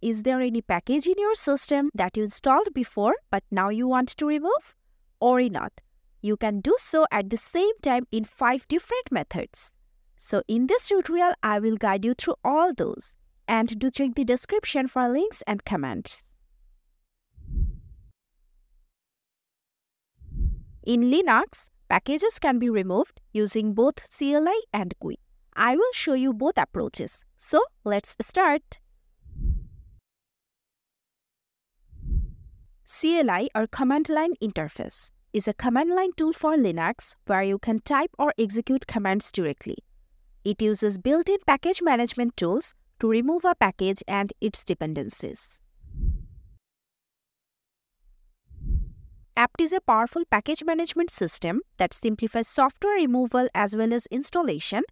Is there any package in your system that you installed before but now you want to remove? Or not? You can do so at the same time in 5 different methods. So in this tutorial, I will guide you through all those. And do check the description for links and comments. In Linux, packages can be removed using both CLI and GUI. I will show you both approaches. So let's start. CLI or command line interface is a command line tool for Linux where you can type or execute commands directly. It uses built-in package management tools to remove a package and its dependencies. apt is a powerful package management system that simplifies software removal as well as installation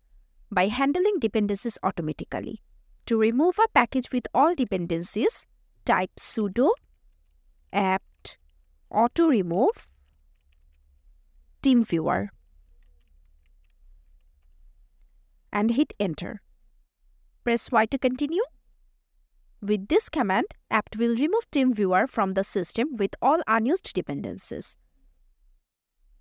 by handling dependencies automatically. To remove a package with all dependencies, type sudo apt auto remove TeamViewer and hit enter. Press Y to continue with this command, apt will remove TeamViewer from the system with all unused dependencies.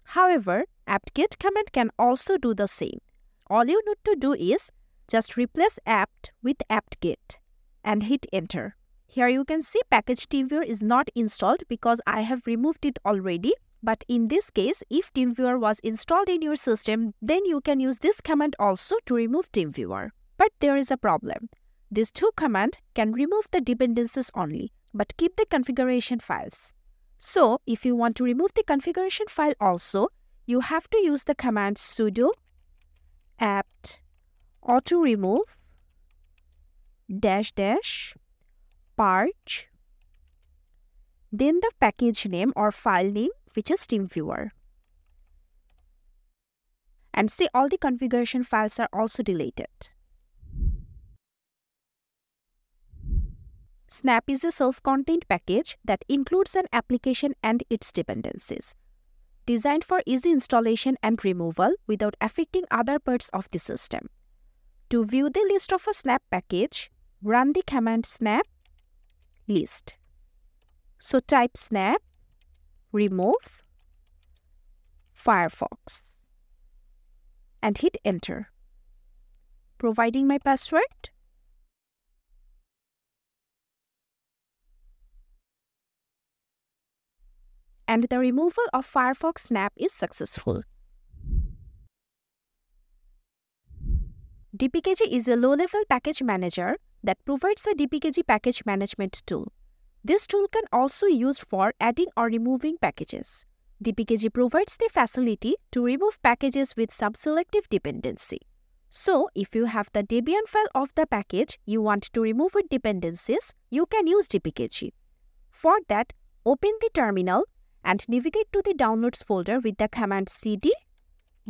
However, apt-get command can also do the same. All you need to do is just replace apt with apt-get and hit enter. Here you can see package TeamViewer is not installed because I have removed it already. But in this case, if TeamViewer was installed in your system, then you can use this command also to remove TeamViewer. But there is a problem. These two commands can remove the dependencies only, but keep the configuration files. So, if you want to remove the configuration file also, you have to use the command sudo apt auto remove dash dash purge then the package name or file name which is TeamViewer. And see all the configuration files are also deleted. Snap is a self-contained package that includes an application and its dependencies. Designed for easy installation and removal without affecting other parts of the system. To view the list of a Snap package, run the command snap list. So type snap remove Firefox and hit enter. Providing my password, and the removal of Firefox Snap is successful. DPKG is a low-level package manager that provides a DPKG package management tool. This tool can also be used for adding or removing packages. DPKG provides the facility to remove packages with some selective dependency. So, if you have the Debian file of the package you want to remove with dependencies, you can use DPKG. For that, open the terminal and navigate to the downloads folder with the command cd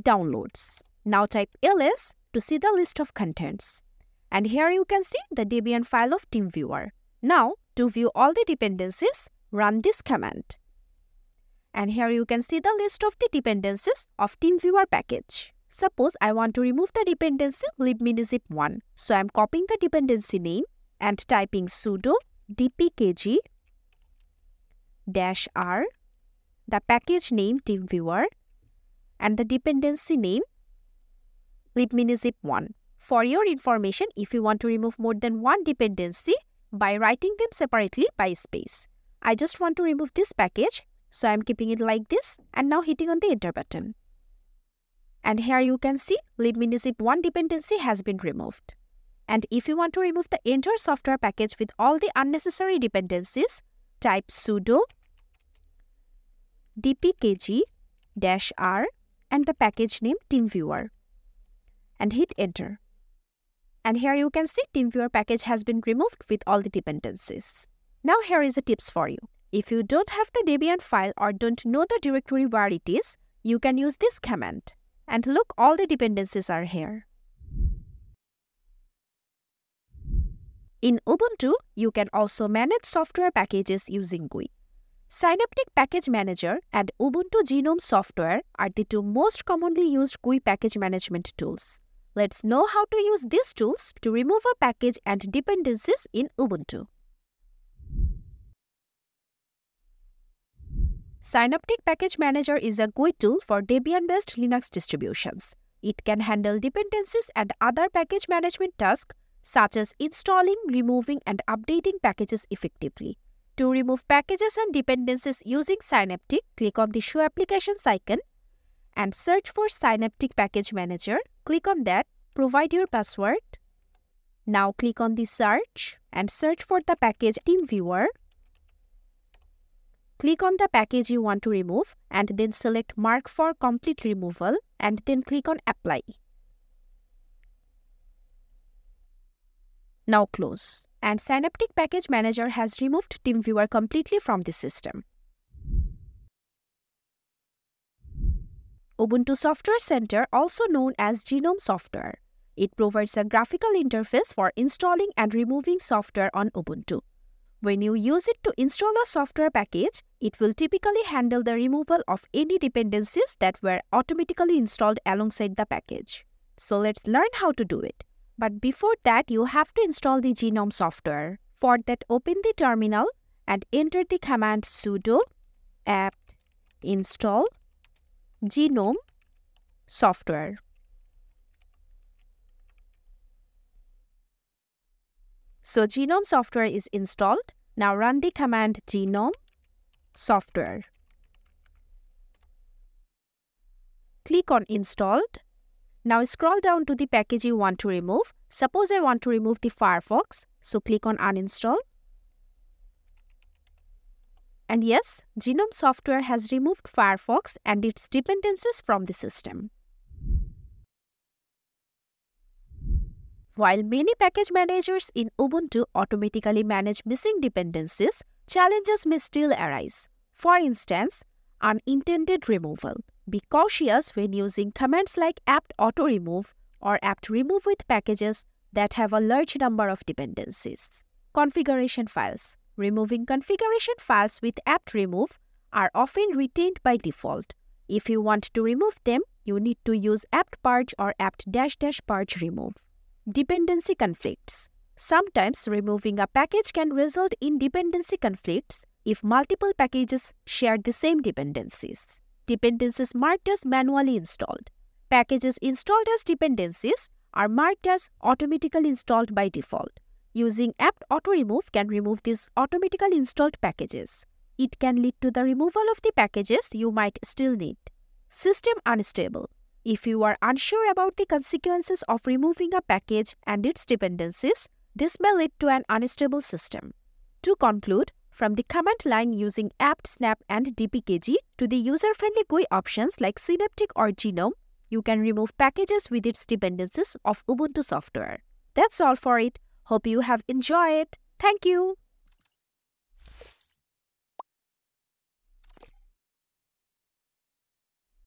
downloads. Now type ls to see the list of contents. And here you can see the Debian file of TeamViewer. Now, to view all the dependencies, run this command. And here you can see the list of the dependencies of TeamViewer package. Suppose I want to remove the dependency libminizip1. So I am copying the dependency name and typing sudo dpkg dash r the package name TeamViewer, and the dependency name libminizip1. For your information, if you want to remove more than one dependency by writing them separately by space. I just want to remove this package, so I'm keeping it like this and now hitting on the enter button. And here you can see libminizip1 dependency has been removed. And if you want to remove the entire software package with all the unnecessary dependencies, type sudo dpkg-r and the package name TeamViewer and hit enter. And here you can see TeamViewer package has been removed with all the dependencies. Now here is a tips for you. If you don't have the Debian file or don't know the directory where it is, you can use this command. And look, all the dependencies are here. In Ubuntu, you can also manage software packages using GUI. Synaptic Package Manager and Ubuntu GNOME Software are the two most commonly used GUI package management tools. Let's know how to use these tools to remove a package and dependencies in Ubuntu. Synaptic Package Manager is a GUI tool for Debian-based Linux distributions. It can handle dependencies and other package management tasks such as installing, removing, and updating packages effectively. To remove packages and dependencies using Synaptic, click on the Show Applications icon and search for Synaptic Package Manager. Click on that, provide your password. Now click on the Search and search for the package TeamViewer. Click on the package you want to remove and then select Mark for complete removal and then click on Apply. Now close. And Synaptic Package Manager has removed TeamViewer completely from the system. Ubuntu Software Center, also known as GNOME Software. It provides a graphical interface for installing and removing software on Ubuntu. When you use it to install a software package, it will typically handle the removal of any dependencies that were automatically installed alongside the package. So let's learn how to do it. But before that, you have to install the GNOME software. For that, open the terminal and enter the command sudo apt install GNOME software. So GNOME software is installed. Now run the command GNOME software. Click on installed. Now scroll down to the package you want to remove. Suppose I want to remove the Firefox. So click on uninstall. And yes, GNOME software has removed Firefox and its dependencies from the system. While many package managers in Ubuntu automatically manage missing dependencies, challenges may still arise. For instance, unintended removal. Be cautious when using commands like apt auto remove or apt remove with packages that have a large number of dependencies. Configuration files. Removing configuration files with apt remove are often retained by default. If you want to remove them, you need to use apt purge or apt dash dash purge remove. Dependency conflicts. Sometimes removing a package can result in dependency conflicts if multiple packages share the same dependencies. Dependencies marked as manually installed. Packages installed as dependencies are marked as automatically installed by default. Using apt auto remove can remove these automatically installed packages. It can lead to the removal of the packages you might still need. System unstable. If you are unsure about the consequences of removing a package and its dependencies, this may lead to an unstable system. To conclude, from the command line using apt snap and dpkg to the user-friendly GUI options like Synaptic or GNOME, you can remove packages with its dependencies of Ubuntu software. That's all for it. Hope you have enjoyed. Thank you.